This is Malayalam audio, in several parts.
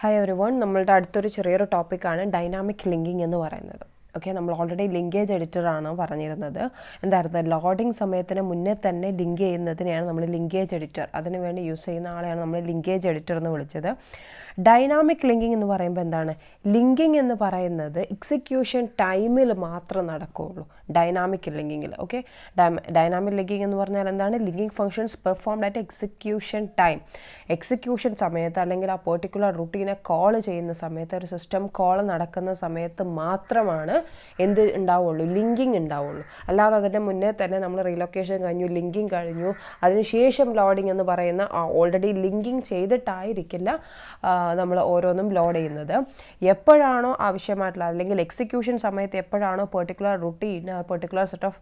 ഹായ് എവരി വൺ നമ്മളുടെ അടുത്തൊരു ചെറിയൊരു ടോപ്പിക്കാണ് ഡൈനാമിക് ലിങ്കിങ് എന്ന് പറയുന്നത്. ഓക്കെ നമ്മൾ ഓൾറെഡി ലിങ്കേജ് എഡിറ്ററാണ് പറഞ്ഞിരുന്നത്. എന്തായിരുന്നു? ലോഡിംഗ് സമയത്തിന് മുന്നേ തന്നെ ലിങ്ക് ചെയ്യുന്നതിനെയാണ് നമ്മൾ ലിങ്കേജ് എഡിറ്റർ അതിനുവേണ്ടി യൂസ് ചെയ്യുന്ന ആളെയാണ് നമ്മൾ ലിങ്കേജ് എഡിറ്റർ എന്ന് വിളിച്ചത്. ഡൈനാമിക് ലിങ്കിങ് എന്ന് പറയുമ്പോൾ എന്താണ്? ലിങ്കിങ് എന്ന് പറയുന്നത് എക്സിക്യൂഷൻ ടൈമിൽ മാത്രം നടക്കുകയുള്ളൂ ഡൈനാമിക് ലിങ്കിങ്ങിൽ ഓക്കെ ഡൈനാമിക് ലിങ്കിങ് എന്ന് പറഞ്ഞാൽ എന്താണ്? Linking functions performed at execution time execution സമയത്ത് അല്ലെങ്കിൽ ആ പെർട്ടിക്കുലർ റൂട്ടീനെ കോൾ ചെയ്യുന്ന സമയത്ത് ഒരു സിസ്റ്റം കോൾ നടക്കുന്ന സമയത്ത് മാത്രമാണ് എന്ത് ഉണ്ടാവുള്ളൂ? ലിങ്കിങ് ഉണ്ടാവുള്ളൂ. അല്ലാതെ അതിന്റെ മുന്നേ തന്നെ നമ്മൾ റീലൊക്കേഷൻ കഴിഞ്ഞു ലിങ്കിങ് കഴിഞ്ഞു അതിനുശേഷം ലോഡിംഗ് എന്ന് പറയുന്ന ഓൾറെഡി ലിങ്കിങ് ചെയ്തിട്ടായിരിക്കില്ല നമ്മൾ ഓരോന്നും ലോഡ് ചെയ്യുന്നത്. എപ്പോഴാണോ ആവശ്യമായിട്ടുള്ള അല്ലെങ്കിൽ എക്സിക്യൂഷൻ സമയത്ത് എപ്പോഴാണോ particular routine particular set of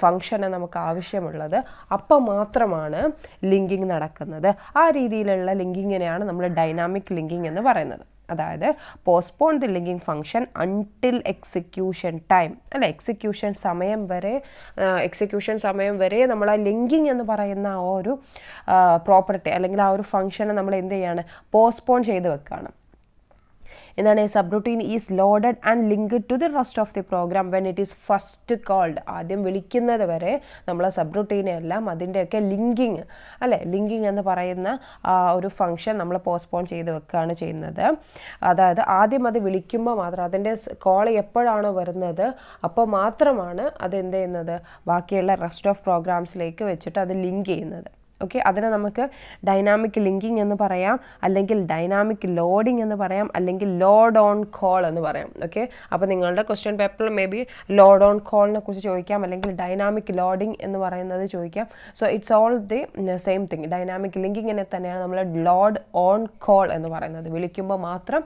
ഫങ്ഷന് നമുക്ക് ആവശ്യമുള്ളത് അപ്പം മാത്രമാണ് ലിങ്കിങ് നടക്കുന്നത്. ആ രീതിയിലുള്ള ലിങ്കിങ്ങിനെയാണ് നമ്മൾ ഡൈനാമിക് ലിങ്കിങ് എന്ന് പറയുന്നത്. അതായത് postpone the linking function until execution time അല്ല എക്സിക്യൂഷൻ സമയം വരെ എക്സിക്യൂഷൻ സമയം വരെ നമ്മൾ ആ ലിങ്കിങ് എന്ന് പറയുന്ന ആ ഒരു പ്രോപ്പർട്ടി അല്ലെങ്കിൽ ആ ഒരു ഫംഗ്ഷനെ നമ്മൾ എന്ത് ചെയ്യാണ്? പോസ്റ്റ്പോൺ ചെയ്ത് വെക്കുകയാണ്. എന്താണ് subroutine is loaded and linked to the rest of the program when it is first called. ആദ്യം വിളിക്കുന്നത് വരെ നമ്മൾ സബ് റുട്ടീനെ എല്ലാം അതിന്റെയൊക്കെ ലിങ്കിങ് അല്ലേ? ലിങ്കിങ് എന്ന് പറയുന്ന ഒരു ഫംഗ്ഷൻ നമ്മൾ പോസ്റ്റ്പോൺ ചെയ്ത് വെക്കുകയാണ് ചെയ്യുന്നത്. അതായത് ആദ്യം അത് വിളിക്കുമ്പോൾ മാത്രം അതിന്റെ കോൾ എപ്പോഴാണോ വരുന്നത് അപ്പോൾ മാത്രമാണ് അത് എന്ത് ചെയ്യുന്നത്? ബാക്കിയുള്ള റെസ്റ്റ് ഓഫ് പ്രോഗ്രാംസിലേക്ക് വെച്ചിട്ട് അത് ലിങ്ക് ചെയ്യുന്നത്. ഓക്കെ അതിനെ നമുക്ക് ഡൈനാമിക് ലിങ്കിങ് എന്ന് പറയാം അല്ലെങ്കിൽ ഡൈനാമിക് ലോഡിംഗ് എന്ന് പറയാം അല്ലെങ്കിൽ ലോഡ് ഓൺ കോൾ എന്ന് പറയാം. ഓക്കെ അപ്പോൾ നിങ്ങളുടെ ക്വസ്റ്റ്യൻ പേപ്പറിൽ മേ ബി ലോഡ് ഓൺ കോളിനെ കുറിച്ച് ചോദിക്കാം അല്ലെങ്കിൽ ഡൈനാമിക് ലോഡിംഗ് എന്ന് പറയുന്നത് ചോദിക്കാം. So it's all the same thing dynamic ലിങ്കിങ്ങിനെ തന്നെയാണ് നമ്മൾ ലോഡ് ഓൺ കോൾ എന്ന് പറയുന്നത്. വിളിക്കുമ്പോൾ മാത്രം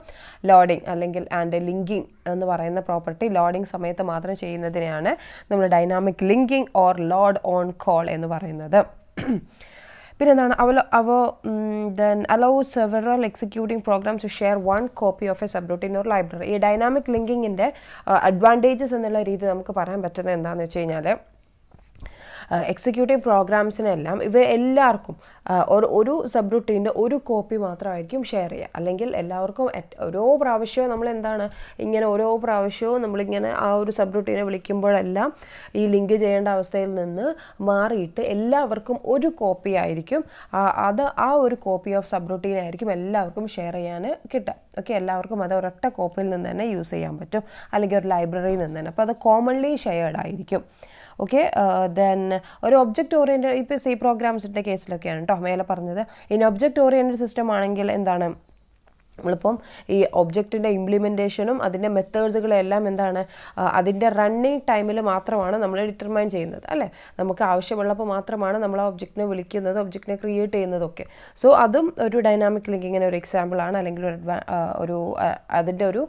ലോഡിംഗ് അല്ലെങ്കിൽ ആൻഡ് ലിങ്കിങ് എന്ന് പറയുന്ന പ്രോപ്പർട്ടി ലോഡിംഗ് സമയത്ത് മാത്രം ചെയ്യുന്നതിനെയാണ് നമ്മൾ dynamic linking or load on call എന്ന് പറയുന്നത്. പിന്നെ എന്താണ് അവ അവ then allow several executing program to share one copy of a subroutine or library ഈ ഡൈനാമിക് ലിങ്കിങ്ങിന്റെ അഡ്വാന്റേജസ് എന്നുള്ള രീതി നമുക്ക് പറയാൻ പറ്റുന്നത് എന്താണെന്ന് വെച്ച് കഴിഞ്ഞാൽ എക്സിക്യൂട്ടീവ് പ്രോഗ്രാംസിനെല്ലാം ഇവ എല്ലാവർക്കും ഒരു ഒരു സബ് റുട്ടീന്റെ ഒരു കോപ്പി മാത്രമായിരിക്കും ഷെയർ ചെയ്യുക. അല്ലെങ്കിൽ എല്ലാവർക്കും ഓരോ പ്രാവശ്യവും നമ്മൾ എന്താണ് ഇങ്ങനെ ഓരോ പ്രാവശ്യവും നമ്മളിങ്ങനെ ആ ഒരു സബ് റുട്ടീനെ വിളിക്കുമ്പോഴെല്ലാം ഈ ലിങ്ക് ചെയ്യേണ്ട അവസ്ഥയിൽ നിന്ന് മാറിയിട്ട് എല്ലാവർക്കും ഒരു കോപ്പി ആയിരിക്കും. അത് ആ ഒരു കോപ്പി ഓഫ് സബ് റുട്ടീൻ ആയിരിക്കും എല്ലാവർക്കും ഷെയർ ചെയ്യാൻ കിട്ടുക. ഓക്കെ എല്ലാവർക്കും അത് ഒരൊറ്റ കോപ്പിയിൽ നിന്ന് തന്നെ യൂസ് ചെയ്യാൻ പറ്റും. അല്ലെങ്കിൽ ഒരു ലൈബ്രറിയിൽ നിന്ന് തന്നെ. അപ്പോൾ അത് കോമൺലി ഷെയർഡ് ആയിരിക്കും. ഓക്കെ ദെൻ ഒരു ഒബ്ജക്റ്റ് ഓറിയന്റഡ് ഇപ്പോൾ സി പ്രോഗ്രാംസിന്റെ കേസിലൊക്കെയാണ് കേട്ടോ മേലെ പറഞ്ഞത്. ഇനി ഒബ്ജക്റ്റ് ഓറിയന്റഡ് സിസ്റ്റം ആണെങ്കിൽ എന്താണ്? നമ്മളിപ്പം ഈ ഒബ്ജക്റ്റിന്റെ ഇംപ്ലിമെന്റേഷനും അതിന്റെ മെത്തേഡ്സുകളും എല്ലാം എന്താണ് അതിന്റെ റണ്ണിങ് ടൈമിൽ മാത്രമാണ് നമ്മൾ ഡിറ്റർമൈൻ ചെയ്യുന്നത് അല്ലേ? നമുക്ക് ആവശ്യമുള്ളപ്പോൾ മാത്രമാണ് നമ്മൾ ആ ഒബ്ജക്റ്റിനെ വിളിക്കുന്നത് ഒബ്ജക്റ്റിനെ ക്രിയേറ്റ് ചെയ്യുന്നതൊക്കെ. സോ അതും ഒരു ഡൈനാമിക് ലിങ്കിങ്ങിന് ഒരു എക്സാമ്പിളാണ് അല്ലെങ്കിൽ ഒരു ഒരു അതിന്റെ ഒരു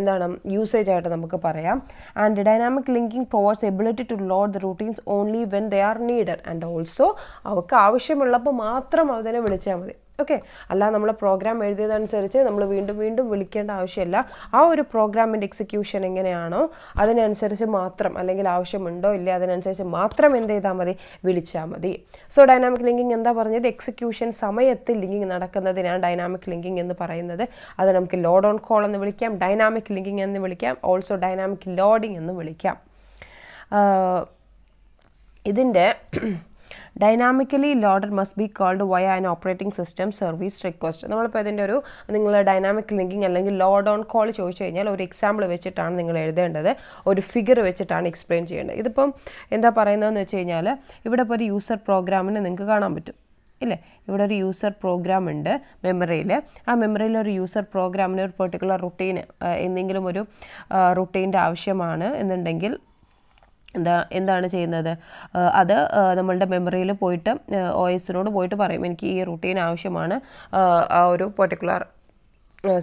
എന്താണ് യൂസേജ് ആയിട്ട് നമുക്ക് പറയാം. And dynamic linking provides ability to load the routines only when they are needed and also അവർക്ക് ആവശ്യമുള്ളപ്പോൾ മാത്രം അതിനെ വിളിച്ചാൽ മതി. ഓക്കെ അല്ല നമ്മൾ പ്രോഗ്രാം എഴുതിയതനുസരിച്ച് നമ്മൾ വീണ്ടും വീണ്ടും വിളിക്കേണ്ട ആവശ്യമില്ല. ആ ഒരു പ്രോഗ്രാമിന്റെ എക്സിക്യൂഷൻ എങ്ങനെയാണോ അതിനനുസരിച്ച് മാത്രം അല്ലെങ്കിൽ ആവശ്യമുണ്ടോ ഇല്ല അതിനനുസരിച്ച് മാത്രം എന്ത് ചെയ്താൽ മതി? വിളിച്ചാൽ മതി. സോ ഡൈനാമിക് ലിങ്കിങ് എന്താ പറഞ്ഞത്? എക്സിക്യൂഷൻ സമയത്ത് ലിങ്കിങ് നടക്കുന്നതിനാണ് ഡൈനാമിക് ലിങ്കിങ് എന്ന് പറയുന്നത്. അത് നമുക്ക് ലോഡ് ഓൺ കോൾ എന്ന് വിളിക്കാം ഡൈനാമിക് ലിങ്കിങ് എന്ന് വിളിക്കാം ഓൾസോ ഡൈനാമിക് ലോഡിംഗ് എന്ന് വിളിക്കാം. ഇതിന്റെ dynamically loader must be called via an operating system service request നമ്മളിപ്പോൾ ഇതിന്റെ ഒരു നിങ്ങൾ ഡൈനാമിക് ലിങ്കിങ് അല്ലെങ്കിൽ ലോഡ് ഓൺ കോൾ ചോദിച്ചു കഴിഞ്ഞാൽ ഒരു എക്സാമ്പിൾ വെച്ചിട്ടാണ് നിങ്ങൾ എഴുതേണ്ടത്. ഒരു ഫിഗർ വെച്ചിട്ടാണ് എക്സ്പ്ലെയിൻ ചെയ്യേണ്ടത്. ഇതിപ്പം എന്താ പറയുന്നതെന്ന് വെച്ച് കഴിഞ്ഞാൽ ഇവിടെ ഇപ്പോൾ ഒരു യൂസർ പ്രോഗ്രാമിനെ നിങ്ങൾക്ക് കാണാൻ പറ്റും. ഇല്ലേ? ഇവിടെ ഒരു യൂസർ പ്രോഗ്രാം ഉണ്ട് മെമ്മറിയിൽ ആ മെമ്മറിയിൽ ഒരു യൂസർ പ്രോഗ്രാമിന് ഒരു പെർട്ടിക്കുലർ റുട്ടീന് എന്തെങ്കിലും ഒരു റുട്ടീന്റെ ആവശ്യമാണ് എന്നുണ്ടെങ്കിൽ എന്താ എന്താണ് ചെയ്യുന്നത്? അത് നമ്മളുടെ മെമ്മറിയിൽ പോയിട്ട് ഒ എസിനോട് പോയിട്ട് പറയും എനിക്ക് ഈ റുട്ടീൻ ആവശ്യമാണ്. ആ ഒരു പെർട്ടിക്കുലർ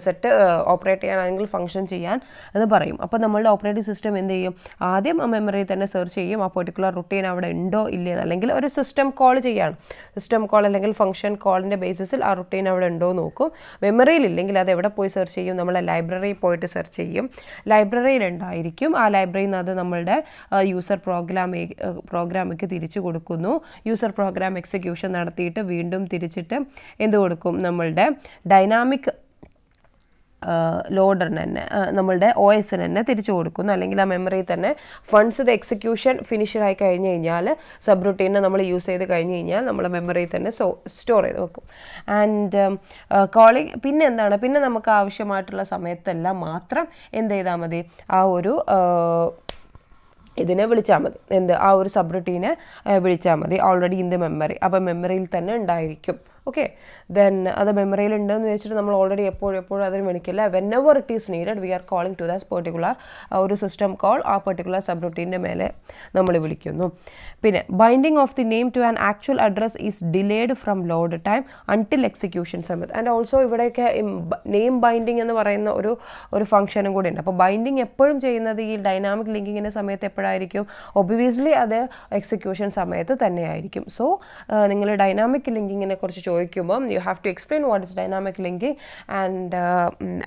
സെറ്റ് ഓപ്പറേറ്റ് ചെയ്യാൻ അല്ലെങ്കിൽ ഫംഗ്ഷൻ ചെയ്യാൻ എന്ന് പറയും. അപ്പോൾ നമ്മളുടെ ഓപ്പറേറ്റിംഗ് സിസ്റ്റം എന്ത് ചെയ്യും? ആദ്യം ആ മെമ്മറിയിൽ തന്നെ സെർച്ച് ചെയ്യും ആ പെർട്ടിക്കുലർ റുട്ടീൻ അവിടെ ഉണ്ടോ ഇല്ലേ അല്ലെങ്കിൽ ഒരു സിസ്റ്റം കോൾ ചെയ്യാണ്. സിസ്റ്റം കോൾ അല്ലെങ്കിൽ ഫംഗ്ഷൻ കോളിന്റെ ബേസിസിൽ ആ റുട്ടീൻ അവിടെ ഉണ്ടോ നോക്കും. മെമ്മറിയിൽ ഇല്ലെങ്കിൽ അത് എവിടെ പോയി സെർച്ച് ചെയ്യും? നമ്മളെ ലൈബ്രറിയിൽ പോയിട്ട് സെർച്ച് ചെയ്യും. ലൈബ്രറിയിൽ ഉണ്ടായിരിക്കും. ആ ലൈബ്രറിയിൽ നിന്ന് അത് നമ്മളുടെ യൂസർ പ്രോഗ്രാം പ്രോഗ്രാമിക്ക് തിരിച്ചു കൊടുക്കുന്നു. യൂസർ പ്രോഗ്രാം എക്സിക്യൂഷൻ നടത്തിയിട്ട് വീണ്ടും തിരിച്ചിട്ട് എന്ത് കൊടുക്കും? നമ്മളുടെ ഡൈനാമിക് ലോഡറിന് തന്നെ നമ്മളുടെ ഒ എസിന് തന്നെ തിരിച്ചു കൊടുക്കുന്നു. അല്ലെങ്കിൽ ആ മെമ്മറി തന്നെ ഫണ്ട്സ് ഇത് എക്സിക്യൂഷൻ ഫിനിഷ് ആയി കഴിഞ്ഞ് കഴിഞ്ഞാൽ സബ് റുട്ടീനെ നമ്മൾ യൂസ് ചെയ്ത് കഴിഞ്ഞ് കഴിഞ്ഞാൽ നമ്മൾ മെമ്മറി തന്നെ സ്റ്റോർ ചെയ്ത് വെക്കും. ആൻഡ് കോളിംഗ് പിന്നെ എന്താണ്? പിന്നെ നമുക്ക് ആവശ്യമായിട്ടുള്ള സമയത്തെല്ലാം മാത്രം എന്ത് ചെയ്താൽ മതി? ആ ഒരു ഇതിനെ വിളിച്ചാൽ മതി. എന്ത്? ആ ഒരു സബ് റുട്ടീനെ വിളിച്ചാൽ മതി. ഓൾറെഡി ഇൻ ദ മെമ്മറി അപ്പോൾ മെമ്മറിയിൽ തന്നെ ഉണ്ടായിരിക്കും. ഓക്കെ ദെൻ അത് മെമ്മറിയിൽ ഉണ്ടെന്ന് വെച്ചിട്ട് നമ്മൾ ഓൾറെഡി എപ്പോഴും എപ്പോഴും അതിന് വിളിക്കില്ല. Whenever it is needed we are calling to that particular ഒരു സിസ്റ്റം കോൾ ആ പെർട്ടിക്കുലർ സബ് റൂട്ടീന്റെ മേലെ നമ്മൾ വിളിക്കുന്നു. പിന്നെ binding of the name to an actual address is delayed from load time until execution സമയത്ത്. ആൻഡ് ഓൾസോ ഇവിടെയൊക്കെ നെയിം ബൈൻഡിങ് എന്ന് പറയുന്ന ഒരു ഒരു ഫംഗ്ഷനും കൂടി ഉണ്ട് അപ്പോൾ ബൈൻഡിങ് എപ്പോഴും ചെയ്യുന്നത് ഈ ഡൈനാമിക് ലിങ്കിങ്ങിന്റെ സമയത്ത് എപ്പോഴായിരിക്കും? ഒബിയസ്ലി അത് എക്സിക്യൂഷൻ സമയത്ത് തന്നെയായിരിക്കും. സോ നിങ്ങൾ ഡൈനാമിക് ലിങ്കിങ്ങിനെ കുറിച്ച് ചോദിക്കുമ്പോൾ you have to explain what is dynamic linking and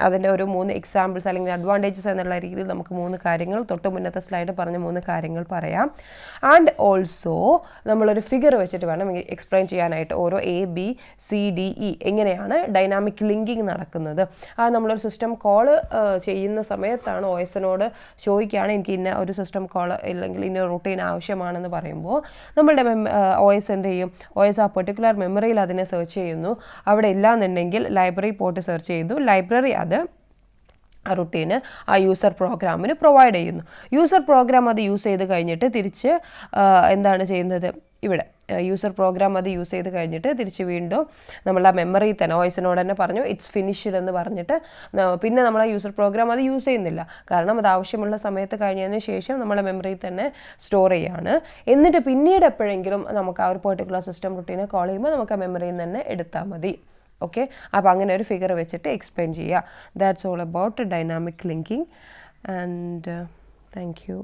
അതിന്റെ ഒരു മൂന്ന് എക്സാമ്പിൾസ് അല്ലെങ്കിൽ അഡ്വാന്റേജസ് എന്നുള്ള രീതിയിൽ നമുക്ക് മൂന്ന് കാര്യങ്ങൾ തൊട്ട് മുന്നത്തെ സ്ലൈഡ് പറഞ്ഞ മൂന്ന് കാര്യങ്ങൾ പറയാം. ആൻഡ് ഓൾസോ നമ്മളൊരു ഫിഗർ വെച്ചിട്ട് വേണം എക്സ്പ്ലെയിൻ ചെയ്യാനായിട്ട്. ഓരോ A B C D E എങ്ങനെയാണ് ഡൈനാമിക് ലിങ്കിങ് നടക്കുന്നത്. ആ നമ്മളൊരു സിസ്റ്റം കോൾ ചെയ്യുന്ന സമയത്താണ് ഒ എസിനോട് ചോദിക്കുകയാണ്. എനിക്ക് ഇന്ന ഒരു സിസ്റ്റം കോൾ ഇല്ലെങ്കിൽ ഇന്ന റൂട്ടീൻ ആവശ്യമാണെന്ന് പറയുമ്പോൾ നമ്മളുടെ ഒ എസ് എന്ത് ചെയ്യും? ഒ എസ് ആ പെർട്ടിക്കുലർ മെമ്മറിയിൽ അതിനെ സെർച്ച് ചെയ്യുന്നു. അവിടെ ഇല്ലാന്നുണ്ടെങ്കിൽ ലൈബ്രറി പോർട്ട് സെർച്ച് ചെയ്യുന്നു ലൈബ്രറി അത് ആ റുട്ടീന് ആ യൂസർ പ്രോഗ്രാമിന് പ്രൊവൈഡ് ചെയ്യുന്നു. യൂസർ പ്രോഗ്രാം അത് യൂസ് ചെയ്ത് കഴിഞ്ഞിട്ട് തിരിച്ച് എന്താണ് ചെയ്യുന്നത്? ഇവിടെ യൂസർ പ്രോഗ്രാം അത് യൂസ് ചെയ്ത് കഴിഞ്ഞിട്ട് തിരിച്ച് വീണ്ടും നമ്മൾ ആ മെമ്മറി തന്നെ വോയിസിനോട് തന്നെ പറഞ്ഞു ഇറ്റ്സ് ഫിനിഷ്ഡ് എന്ന് പറഞ്ഞിട്ട് പിന്നെ നമ്മൾ ആ യൂസർ പ്രോഗ്രാം അത് യൂസ് ചെയ്യുന്നില്ല. കാരണം അത് ആവശ്യമുള്ള സമയത്ത് കഴിഞ്ഞതിന് ശേഷം നമ്മളെ മെമ്മറിയിൽ തന്നെ സ്റ്റോർ ചെയ്യാണ്. എന്നിട്ട് പിന്നീട് എപ്പോഴെങ്കിലും നമുക്ക് ആ ഒരു പെർട്ടിക്കുലർ സിസ്റ്റം റുട്ടീനെ കോൾ ചെയ്യുമ്പോൾ നമുക്ക് ആ മെമ്മറിയിൽ നിന്ന് തന്നെ എടുത്താൽ മതി. ഓക്കെ അപ്പോൾ അങ്ങനെ ഒരു ഫിഗർ വെച്ചിട്ട് എക്സ്പ്ലെയിൻ ചെയ്യുക that's all about dynamic linking and thank you